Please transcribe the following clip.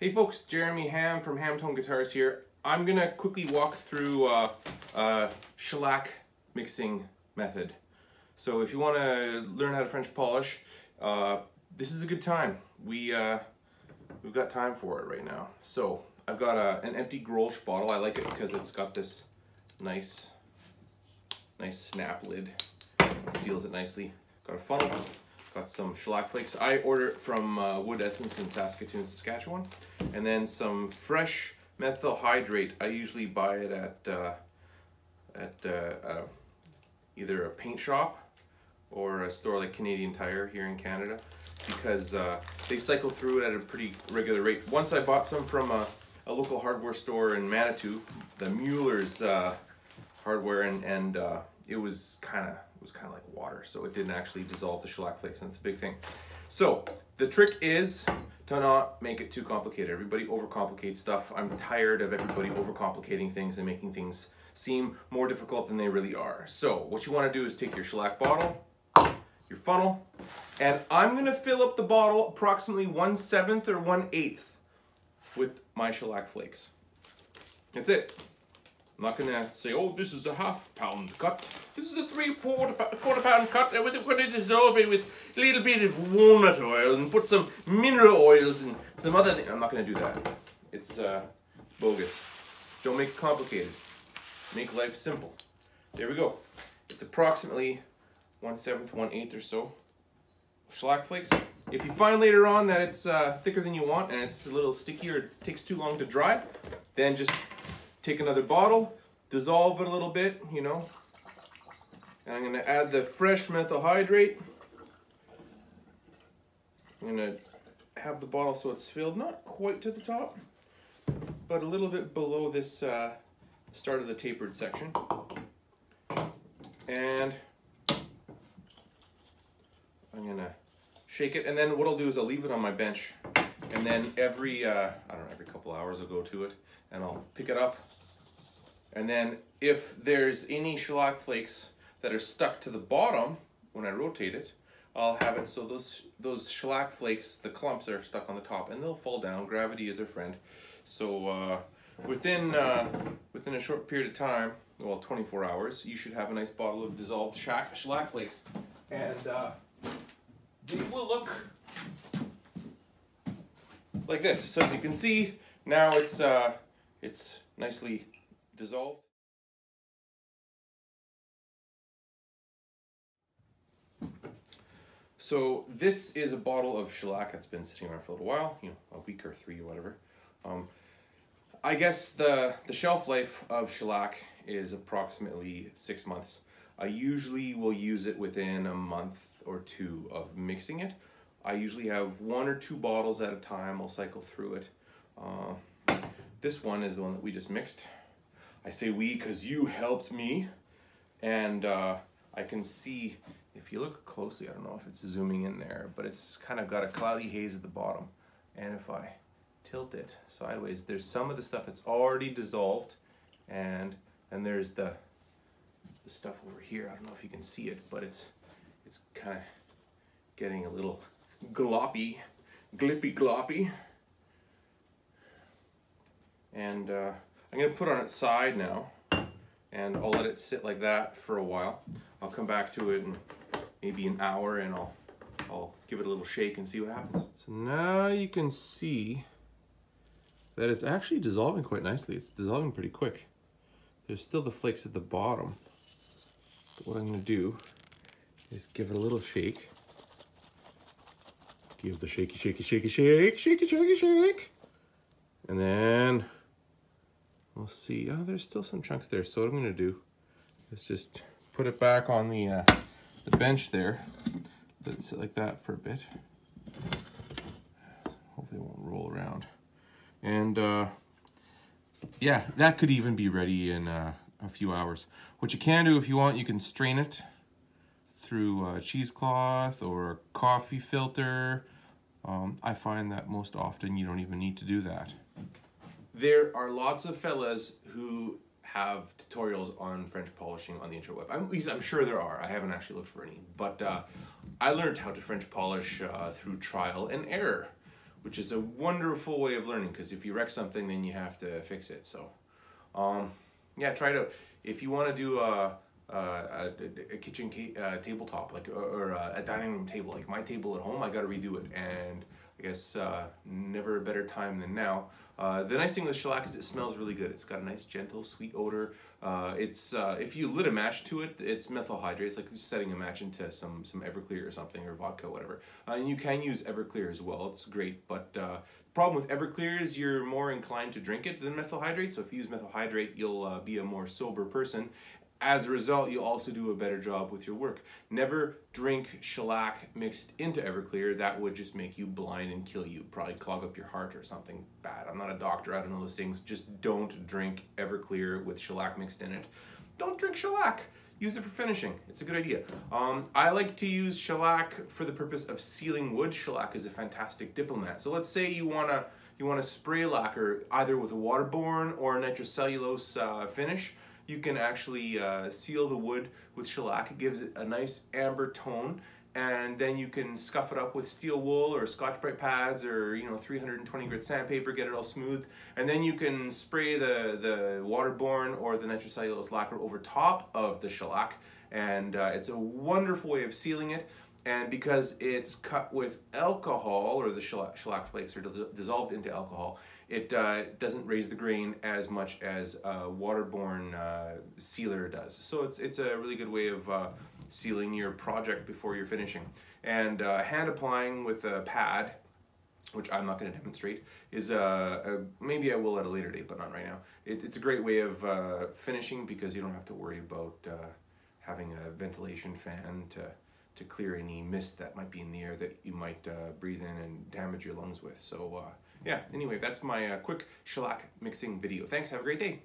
Hey folks, Jeremy Hamm from Hamm-tone Guitars here. I'm gonna quickly walk through uh, uh, shellac mixing method. So if you want to learn how to French polish, uh, this is a good time. We uh, we've got time for it right now. So I've got a, an empty Grolsch bottle. I like it because it's got this nice, nice snap lid. It seals it nicely. Got a funnel. Got some shellac flakes. I order from uh, Wood Essence in Saskatoon, Saskatchewan. And then some fresh methyl hydrate. I usually buy it at uh, at uh, uh, either a paint shop or a store like Canadian Tire here in Canada because uh, they cycle through it at a pretty regular rate. Once I bought some from a, a local hardware store in Manitou, the Mueller's uh, hardware, and, and it was kind of it was kind of like water, so it didn't actually dissolve the shellac flakes, and it's a big thing. So the trick is to not make it too complicated. Everybody overcomplicates stuff. I'm tired of everybody overcomplicating things and making things seem more difficult than they really are. So what you want to do is take your shellac bottle, your funnel, and I'm gonna fill up the bottle approximately one seventh or one eighth with my shellac flakes. That's it. I'm not gonna say, oh, this is a half pound cut. This is a three quarter, quarter pound cut. And we're gonna dissolve it with a little bit of walnut oil and put some mineral oils and some other things. I'm not gonna do that. It's, uh, bogus. Don't make it complicated. Make life simple. There we go. It's approximately 1 7th, 1 8th or so. Shellac flakes. If you find later on that it's uh, thicker than you want and it's a little sticky or it takes too long to dry, then just take another bottle, dissolve it a little bit, you know. And I'm gonna add the fresh methyl hydrate. I'm gonna have the bottle so it's filled not quite to the top, but a little bit below this uh, start of the tapered section. And I'm gonna shake it, and then what I'll do is I'll leave it on my bench, and then every, uh, I don't know, every couple hours I'll go to it, and I'll pick it up, and then if there's any shellac flakes that are stuck to the bottom when I rotate it, I'll have it so those those shellac flakes, the clumps are stuck on the top, and they'll fall down. Gravity is their friend. So uh, within uh, within a short period of time, well, 24 hours, you should have a nice bottle of dissolved shellac flakes, and uh, they will look like this. So as you can see, now it's uh, it's nicely dissolved. So this is a bottle of shellac that's been sitting around for a little while, you know, a week or three or whatever. Um, I guess the, the shelf life of shellac is approximately six months. I usually will use it within a month or two of mixing it. I usually have one or two bottles at a time. I'll cycle through it. Uh, this one is the one that we just mixed. I say we because you helped me. And uh, I can see, if you look closely, I don't know if it's zooming in there, but it's kind of got a cloudy haze at the bottom. And if I tilt it sideways, there's some of the stuff that's already dissolved and and there's the, the stuff over here. I don't know if you can see it, but it's it's kind of getting a little gloppy, glippy gloppy. And uh, I'm gonna put on its side now and I'll let it sit like that for a while. I'll come back to it in maybe an hour and I'll, I'll give it a little shake and see what happens. So now you can see that it's actually dissolving quite nicely. It's dissolving pretty quick. There's still the flakes at the bottom. But what I'm gonna do is give it a little shake. Give the shaky, shaky, shaky, shake, shaky, shaky, shake. And then we'll see. Oh, there's still some chunks there. So what I'm gonna do is just put it back on the, uh, the bench there. Let it sit like that for a bit. Hopefully it won't roll around. And uh, yeah, that could even be ready in uh, a few hours. What you can do if you want, you can strain it through a cheesecloth or a coffee filter. Um, I find that most often you don't even need to do that. There are lots of fellas who have tutorials on French polishing on the interweb. at least I'm sure there are. I haven't actually looked for any. But uh, I learned how to French polish uh, through trial and error. which is a wonderful way of learning because if you wreck something, then you have to fix it. So, um, yeah, try out. If you want to do a, a, a kitchen uh, tabletop, like or, or a dining room table, like my table at home, I got to redo it, and I guess uh, never a better time than now. Uh, the nice thing with shellac is it smells really good. It's got a nice, gentle, sweet odor. Uh, it's uh, if you lit a match to it, it's methyl hydrate. It's like setting a match into some some Everclear or something or vodka, whatever. Uh, and you can use Everclear as well. It's great, but uh, the problem with Everclear is you're more inclined to drink it than methyl hydrate. So if you use methyl hydrate, you'll be a more sober person, as a result, you also do a better job with your work. Never drink shellac mixed into Everclear. That would just make you blind and kill you. Probably clog up your heart or something bad. I'm not a doctor, I don't know those things. Just don't drink Everclear with shellac mixed in it. Don't drink shellac. Use it for finishing. It's a good idea. Um, I like to use shellac for the purpose of sealing wood. Shellac is a fantastic diplomat. So let's say you wanna you wanna spray lacquer either with a waterborne or a nitrocellulose uh, finish you can actually uh, seal the wood with shellac. It gives it a nice amber tone and then you can scuff it up with steel wool or Scotch-Brite pads or you know 320 grit sandpaper, get it all smooth, and then you can spray the the waterborne or the nitrocellulose lacquer over top of the shellac, and uh, it's a wonderful way of sealing it. And because it's cut with alcohol or the shellac, shellac flakes are dissolved into alcohol, it uh, doesn't raise the grain as much as a waterborne uh, sealer does. So it's, it's a really good way of uh, sealing your project before you're finishing. And uh, hand applying with a pad, which I'm not going to demonstrate, is a, uh, a, maybe I will at a later date, but not right now. It, it's a great way of finishing because you don't have to worry about having a ventilation fan to to clear any mist that might be in the air that you might breathe in and damage your lungs with. So yeah, anyway, that's my uh, quick shellac mixing video. Thanks, have a great day.